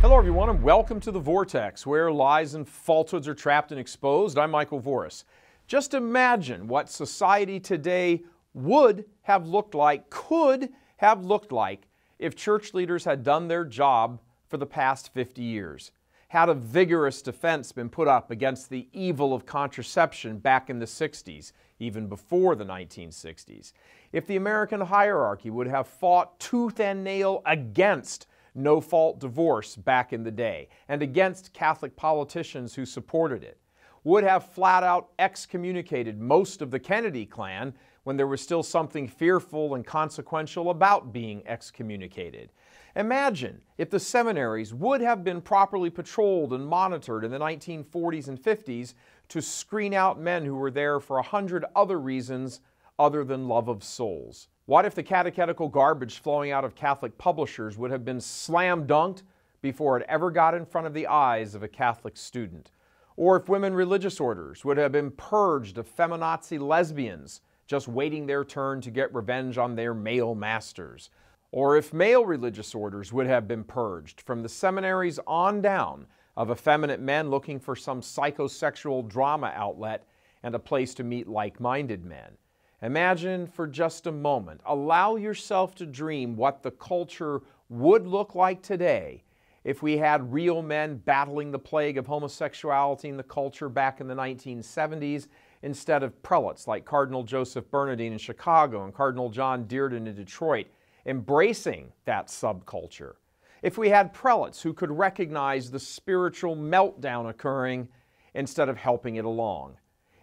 Hello, everyone, and welcome to The Vortex, where lies and falsehoods are trapped and exposed. I'm Michael Voris. Just imagine what society today would have looked like, could have looked like, if church leaders had done their job for the past 50 years. Had a vigorous defense been put up against the evil of contraception back in the 60s, even before the 1960s. If the American hierarchy would have fought tooth and nail against no fault divorce back in the day and against Catholic politicians who supported it, would have flat out excommunicated most of the Kennedy clan when there was still something fearful and consequential about being excommunicated. Imagine if the seminaries would have been properly patrolled and monitored in the 1940s and 50s to screen out men who were there for a hundred other reasons other than love of souls. What if the catechetical garbage flowing out of Catholic publishers would have been slam dunked before it ever got in front of the eyes of a Catholic student? Or if women religious orders would have been purged of feminazi lesbians just waiting their turn to get revenge on their male masters? Or if male religious orders would have been purged from the seminaries on down of effeminate men looking for some psychosexual drama outlet and a place to meet like minded men? Imagine for just a moment, allow yourself to dream what the culture would look like today if we had real men battling the plague of homosexuality in the culture back in the 1970s instead of prelates like Cardinal Joseph Bernardin in Chicago and Cardinal John Dearden in Detroit embracing that subculture. If we had prelates who could recognize the spiritual meltdown occurring instead of helping it along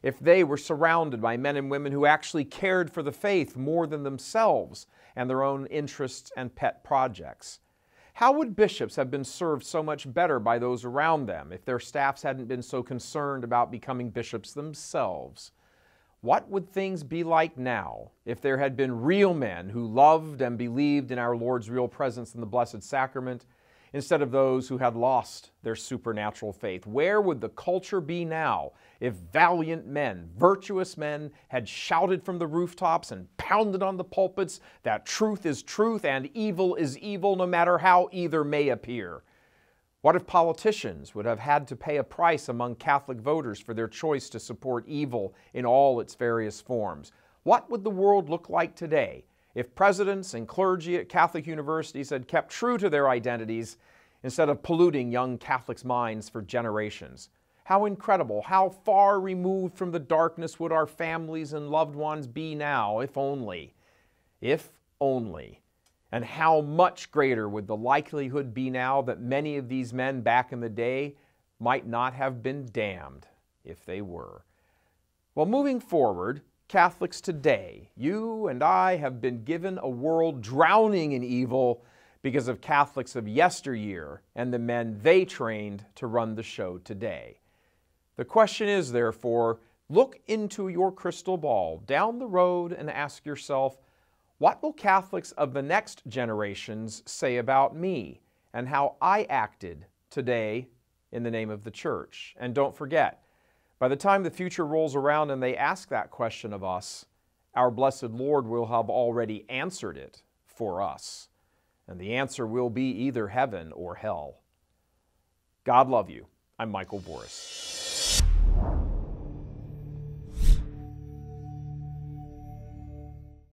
if they were surrounded by men and women who actually cared for the faith more than themselves and their own interests and pet projects. How would bishops have been served so much better by those around them if their staffs hadn't been so concerned about becoming bishops themselves? What would things be like now if there had been real men who loved and believed in our Lord's real presence in the Blessed Sacrament instead of those who had lost their supernatural faith? Where would the culture be now if valiant men, virtuous men, had shouted from the rooftops and pounded on the pulpits that truth is truth and evil is evil, no matter how either may appear? What if politicians would have had to pay a price among Catholic voters for their choice to support evil in all its various forms? What would the world look like today if presidents and clergy at Catholic universities had kept true to their identities instead of polluting young Catholics' minds for generations. How incredible, how far removed from the darkness would our families and loved ones be now, if only. If only. And how much greater would the likelihood be now that many of these men back in the day might not have been damned if they were. Well, moving forward, Catholics today, you and I have been given a world drowning in evil because of Catholics of yesteryear and the men they trained to run the show today. The question is, therefore, look into your crystal ball down the road and ask yourself, what will Catholics of the next generations say about me and how I acted today in the name of the church? And don't forget, by the time the future rolls around and they ask that question of us, our blessed Lord will have already answered it for us. And the answer will be either heaven or hell. God love you. I'm Michael Voris.